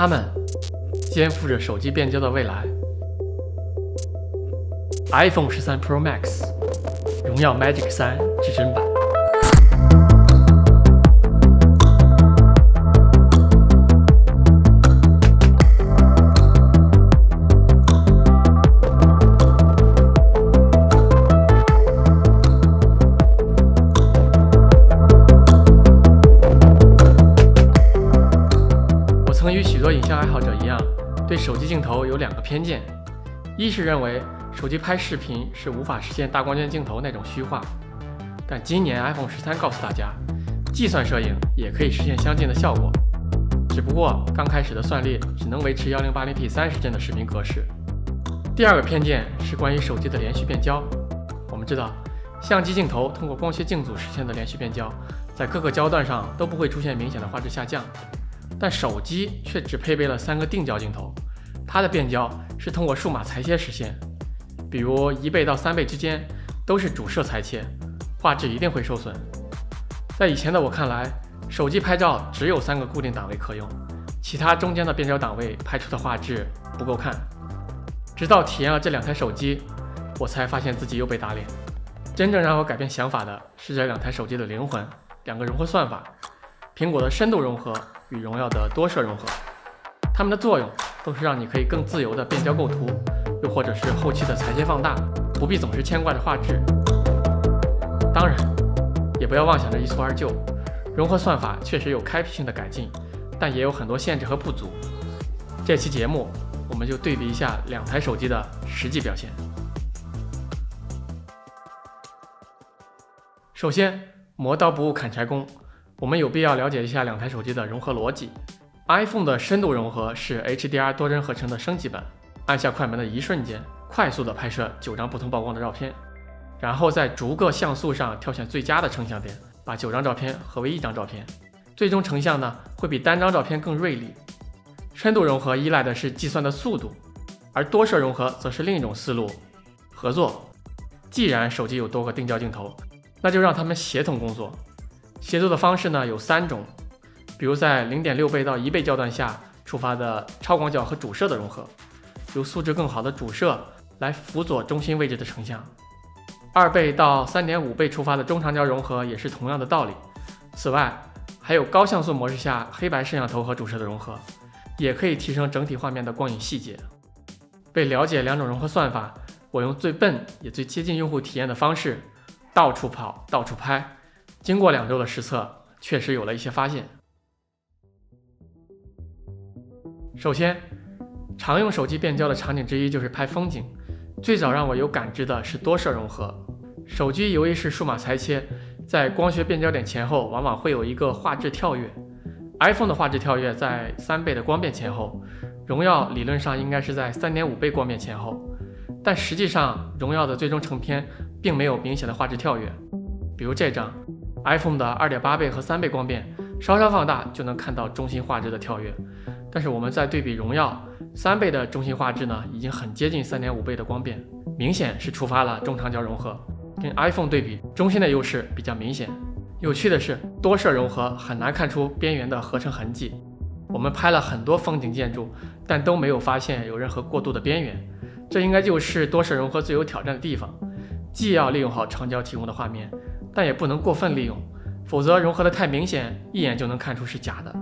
他们肩负着手机变焦的未来。iPhone 十三 Pro Max，荣耀 Magic 三至臻手机镜头有两个偏见：一是认为手机拍视频是无法实现大光圈镜头那种虚化，但今年 iPhone 十三告诉大家，计算摄影也可以实现相近的效果，只不过刚开始的算力只能维持 1080p 三十帧的视频格式。第二个偏见是关于手机的连续变焦。我们知道，相机镜头通过光学镜组实现的连续变焦，在各个焦段上都不会出现明显的画质下降。但手机却只配备了三个定焦镜头，它的变焦是通过数码裁切实现，比如一倍到三倍之间都是主摄裁切，画质一定会受损。在以前的我看来，手机拍照只有三个固定档位可用，其他中间的变焦档位拍出的画质不够看。直到体验了这两台手机，我才发现自己又被打脸。真正让我改变想法的是这两台手机的灵魂——两个融合算法。苹果的深度融合与荣耀的多摄融合，它们的作用都是让你可以更自由的变焦构图，又或者是后期的裁切放大，不必总是牵挂着画质。当然，也不要妄想着一蹴而就，融合算法确实有开辟性的改进，但也有很多限制和不足。这期节目，我们就对比一下两台手机的实际表现。首先，磨刀不误砍柴工。我们有必要了解一下两台手机的融合逻辑。iPhone 的深度融合是 HDR 多帧合成的升级版，按下快门的一瞬间，快速的拍摄九张不同曝光的照片，然后在逐个像素上挑选最佳的成像点，把九张照片合为一张照片，最终成像呢会比单张照片更锐利。深度融合依赖的是计算的速度，而多摄融合则是另一种思路，合作。既然手机有多个定焦镜头，那就让它们协同工作。协作的方式呢有三种，比如在零点六倍到一倍焦段下触发的超广角和主摄的融合，由素质更好的主摄来辅佐中心位置的成像；二倍到三点五倍触发的中长焦融合也是同样的道理。此外，还有高像素模式下黑白摄像头和主摄的融合，也可以提升整体画面的光影细节。为了解两种融合算法，我用最笨也最接近用户体验的方式，到处跑，到处拍。经过两周的实测，确实有了一些发现。首先，常用手机变焦的场景之一就是拍风景。最早让我有感知的是多摄融合。手机由于是数码裁切，在光学变焦点前后往往会有一个画质跳跃。iPhone 的画质跳跃在三倍的光变前后，荣耀理论上应该是在三点五倍光变前后，但实际上荣耀的最终成片并没有明显的画质跳跃。比如这张。iPhone 的二点八倍和三倍光变，稍稍放大就能看到中心画质的跳跃。但是我们再对比荣耀三倍的中心画质呢，已经很接近三点五倍的光变，明显是触发了中长焦融合。跟 iPhone 对比，中心的优势比较明显。有趣的是，多摄融合很难看出边缘的合成痕迹。我们拍了很多风景建筑，但都没有发现有任何过渡的边缘。这应该就是多摄融合最有挑战的地方，既要利用好长焦提供的画面。但也不能过分利用，否则融合的太明显，一眼就能看出是假的。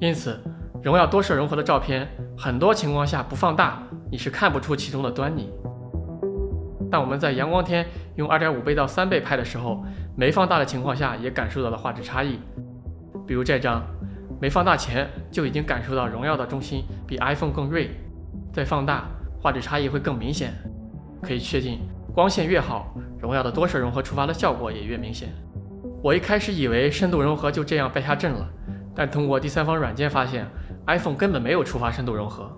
因此，荣耀多摄融合的照片，很多情况下不放大，你是看不出其中的端倪。但我们在阳光天用二点五倍到三倍拍的时候，没放大的情况下，也感受到了画质差异。比如这张，没放大前就已经感受到荣耀的中心比 iPhone 更锐，再放大，画质差异会更明显。可以确定。光线越好，荣耀的多摄融合触发的效果也越明显。我一开始以为深度融合就这样败下阵了，但通过第三方软件发现，iPhone 根本没有触发深度融合。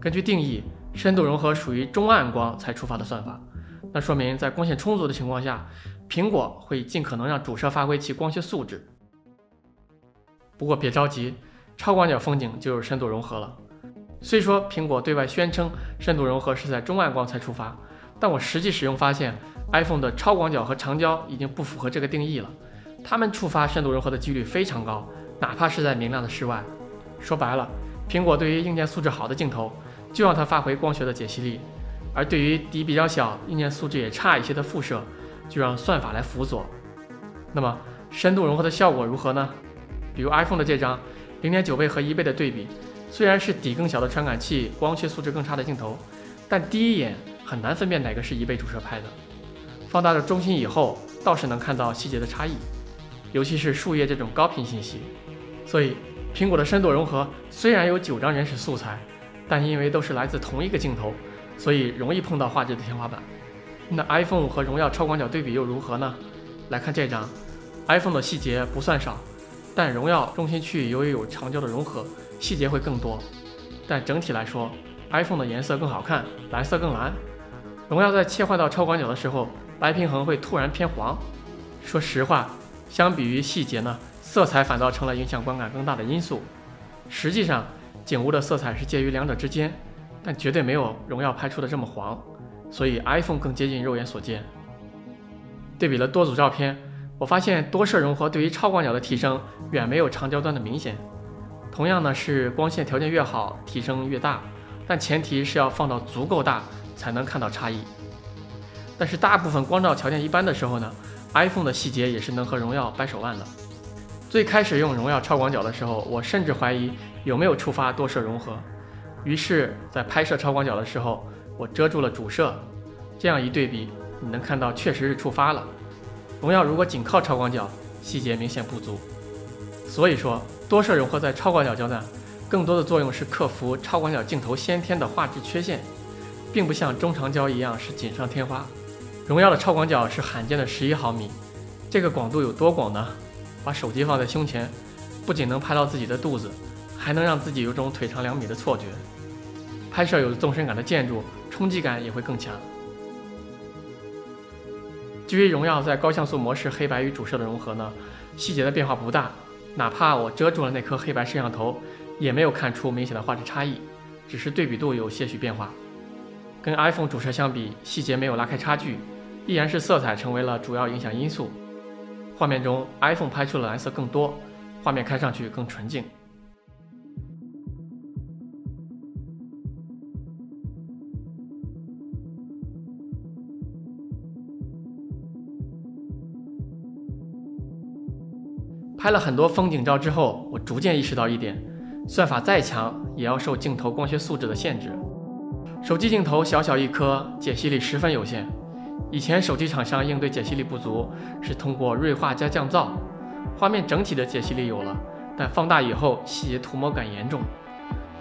根据定义，深度融合属于中暗光才触发的算法，那说明在光线充足的情况下，苹果会尽可能让主摄发挥其光学素质。不过别着急，超广角风景就是深度融合了。虽说苹果对外宣称深度融合是在中暗光才触发。但我实际使用发现，iPhone 的超广角和长焦已经不符合这个定义了，它们触发深度融合的几率非常高，哪怕是在明亮的室外。说白了，苹果对于硬件素质好的镜头，就让它发挥光学的解析力；而对于底比较小、硬件素质也差一些的副摄，就让算法来辅佐。那么深度融合的效果如何呢？比如 iPhone 的这张0.9倍和1倍的对比，虽然是底更小的传感器、光学素质更差的镜头，但第一眼很难分辨哪个是一倍主摄拍的。放大到中心以后，倒是能看到细节的差异，尤其是树叶这种高频信息。所以，苹果的深度融合虽然有九张原始素材，但因为都是来自同一个镜头，所以容易碰到画质的天花板。那 iPhone 和荣耀超广角对比又如何呢？来看这张，iPhone 的细节不算少，但荣耀中心区域由于有长焦的融合，细节会更多。但整体来说，iPhone 的颜色更好看，蓝色更蓝。荣耀在切换到超广角的时候。白平衡会突然偏黄。说实话，相比于细节呢，色彩反倒成了影响观感更大的因素。实际上，景物的色彩是介于两者之间，但绝对没有荣耀拍出的这么黄。所以 iPhone 更接近肉眼所见。对比了多组照片，我发现多摄融合对于超广角的提升远没有长焦端的明显。同样呢，是光线条件越好，提升越大，但前提是要放到足够大才能看到差异。但是大部分光照条件一般的时候呢，iPhone 的细节也是能和荣耀掰手腕的。最开始用荣耀超广角的时候，我甚至怀疑有没有触发多摄融合。于是，在拍摄超广角的时候，我遮住了主摄。这样一对比，你能看到确实是触发了。荣耀如果仅靠超广角，细节明显不足。所以说，多摄融合在超广角焦段，更多的作用是克服超广角镜头先天的画质缺陷，并不像中长焦一样是锦上添花。荣耀的超广角是罕见的十一毫米，这个广度有多广呢？把手机放在胸前，不仅能拍到自己的肚子，还能让自己有种腿长两米的错觉。拍摄有纵深感的建筑，冲击感也会更强。至于荣耀在高像素模式黑白与主摄的融合呢，细节的变化不大，哪怕我遮住了那颗黑白摄像头，也没有看出明显的画质差异，只是对比度有些许变化。跟 iPhone 主摄相比，细节没有拉开差距。依然是色彩成为了主要影响因素。画面中，iPhone 拍出的蓝色更多，画面看上去更纯净。拍了很多风景照之后，我逐渐意识到一点：算法再强，也要受镜头光学素质的限制。手机镜头小小一颗，解析力十分有限。以前手机厂商应对解析力不足，是通过锐化加降噪，画面整体的解析力有了，但放大以后细节涂抹感严重，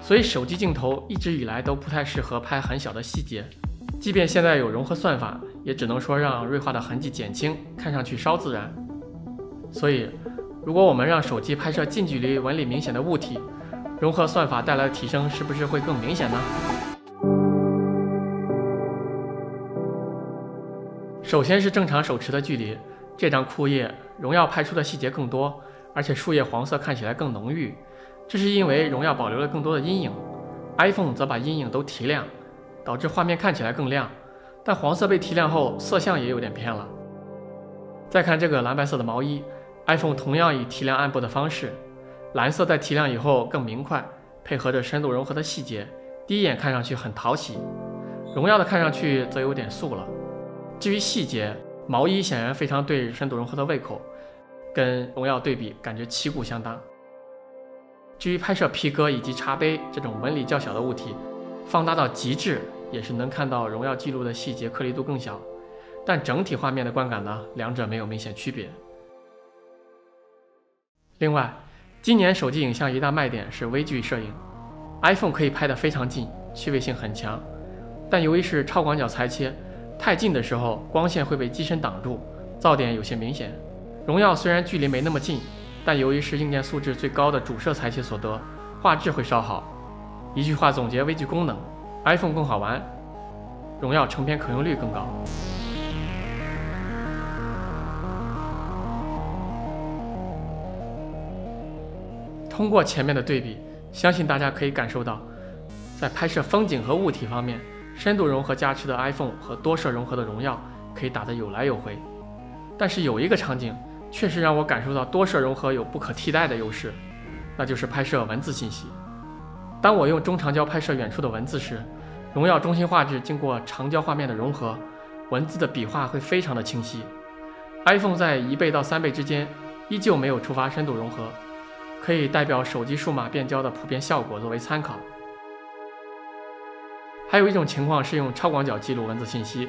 所以手机镜头一直以来都不太适合拍很小的细节。即便现在有融合算法，也只能说让锐化的痕迹减轻，看上去稍自然。所以，如果我们让手机拍摄近距离纹理明显的物体，融合算法带来的提升是不是会更明显呢？首先是正常手持的距离，这张枯叶荣耀拍出的细节更多，而且树叶黄色看起来更浓郁，这是因为荣耀保留了更多的阴影，iPhone 则把阴影都提亮，导致画面看起来更亮，但黄色被提亮后色相也有点偏了。再看这个蓝白色的毛衣，iPhone 同样以提亮暗部的方式，蓝色在提亮以后更明快，配合着深度融合的细节，第一眼看上去很讨喜，荣耀的看上去则有点素了。至于细节，毛衣显然非常对深度融合的胃口，跟荣耀对比，感觉旗鼓相当。至于拍摄皮革以及茶杯这种纹理较小的物体，放大到极致也是能看到荣耀记录的细节颗粒度更小，但整体画面的观感呢，两者没有明显区别。另外，今年手机影像一大卖点是微距摄影，iPhone 可以拍得非常近，趣味性很强，但由于是超广角裁切。太近的时候，光线会被机身挡住，噪点有些明显。荣耀虽然距离没那么近，但由于是硬件素质最高的主摄裁切所得，画质会稍好。一句话总结微距功能：iPhone 更好玩，荣耀成片可用率更高。通过前面的对比，相信大家可以感受到，在拍摄风景和物体方面。深度融合加持的 iPhone 和多摄融合的荣耀可以打得有来有回，但是有一个场景确实让我感受到多摄融合有不可替代的优势，那就是拍摄文字信息。当我用中长焦拍摄远处的文字时，荣耀中心画质经过长焦画面的融合，文字的笔画会非常的清晰。iPhone 在一倍到三倍之间依旧没有触发深度融合，可以代表手机数码变焦的普遍效果作为参考。还有一种情况是用超广角记录文字信息，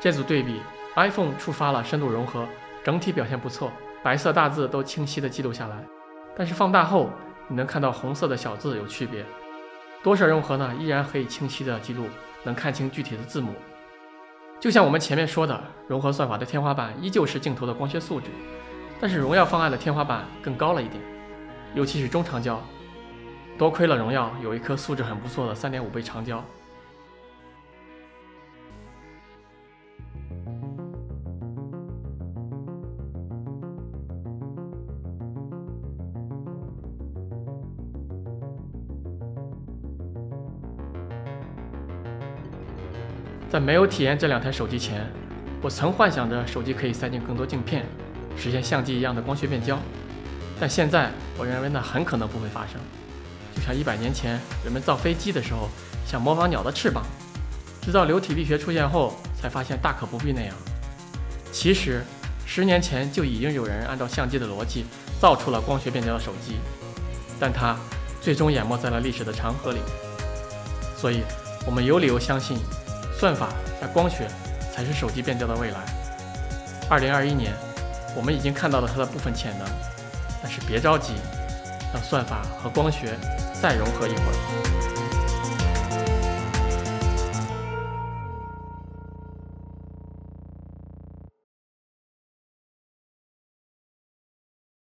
这组对比，iPhone 触发了深度融合，整体表现不错，白色大字都清晰的记录下来。但是放大后，你能看到红色的小字有区别。多摄融合呢，依然可以清晰的记录，能看清具体的字母。就像我们前面说的，融合算法的天花板依旧是镜头的光学素质，但是荣耀方案的天花板更高了一点，尤其是中长焦。多亏了荣耀有一颗素质很不错的三点五倍长焦。在没有体验这两台手机前，我曾幻想着手机可以塞进更多镜片，实现相机一样的光学变焦。但现在，我认为那很可能不会发生。就像一百年前人们造飞机的时候，想模仿鸟的翅膀，直到流体力学出现后，才发现大可不必那样。其实，十年前就已经有人按照相机的逻辑造出了光学变焦的手机，但它最终淹没在了历史的长河里。所以，我们有理由相信。算法加光学才是手机变焦的未来。二零二一年，我们已经看到了它的部分潜能，但是别着急，让算法和光学再融合一会儿。